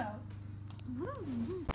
about? Mm -hmm.